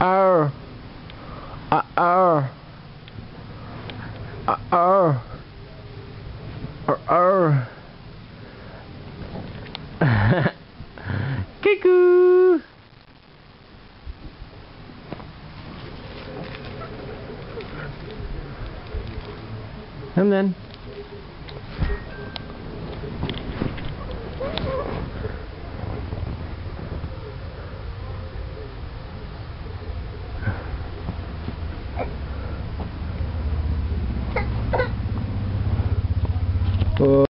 Arr. Uh, arr. Uh, arr. Arr. Arr. Cuckoo. And then. তো